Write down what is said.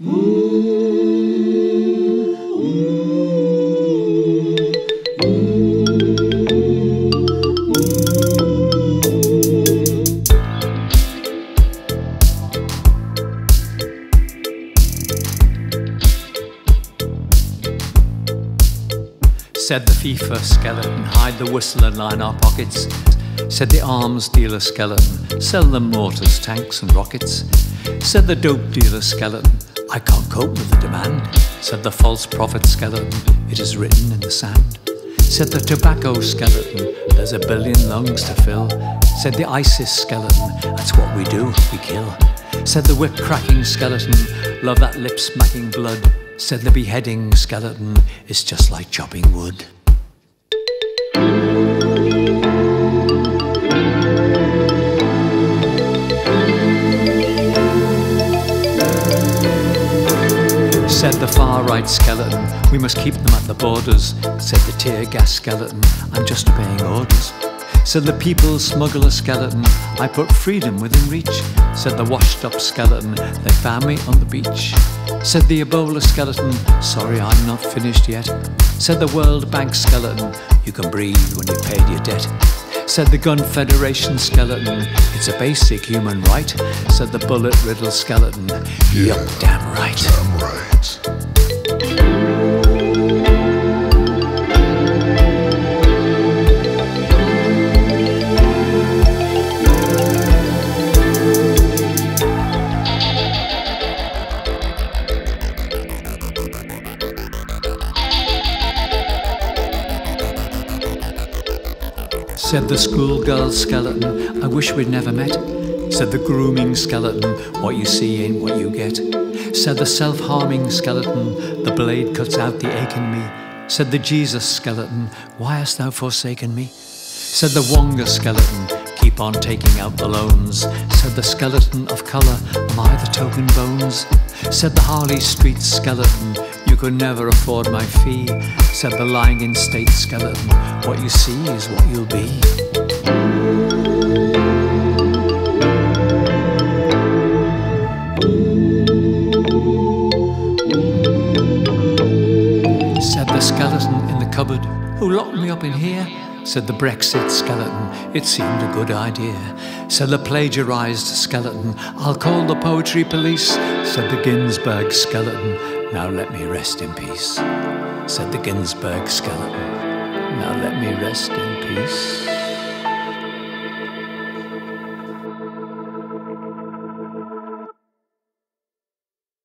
Said the FIFA skeleton, hide the whistle and line our pockets. Said the arms dealer skeleton, sell them mortars, tanks, and rockets. Said the dope dealer skeleton, I can't cope with the demand. Said the false prophet skeleton, it is written in the sand. Said the tobacco skeleton, there's a billion lungs to fill. Said the ISIS skeleton, that's what we do, we kill. Said the whip cracking skeleton, love that lip smacking blood. Said the beheading skeleton, it's just like chopping wood. Said the far right skeleton, we must keep them at the borders. Said the tear gas skeleton, I'm just obeying orders. Said the people smuggler skeleton, I put freedom within reach. Said the washed up skeleton, they found me on the beach. Said the Ebola skeleton, sorry I'm not finished yet. Said the World Bank skeleton, you can breathe when you've paid your debt. Said the Gun Federation skeleton, it's a basic human right. Said the bullet riddle skeleton, yup, damn right. Damn right. Said the schoolgirl skeleton, I wish we'd never met. Said the grooming skeleton, what you see ain't what you get. Said the self harming skeleton, the blade cuts out the ache in me. Said the Jesus skeleton, why hast thou forsaken me? Said the Wonga skeleton, keep on taking out the loans. Said the skeleton of colour, am I the token bones? Said the Harley Street skeleton, could never afford my fee. Said the lying in state skeleton, what you see is what you'll be. Said the skeleton in the cupboard, who locked me up in here? Said the Brexit skeleton, it seemed a good idea. Said the plagiarized skeleton, I'll call the poetry police. Said the Ginsberg skeleton, now let me rest in peace. Said the Ginsberg skeleton, now let me rest in peace.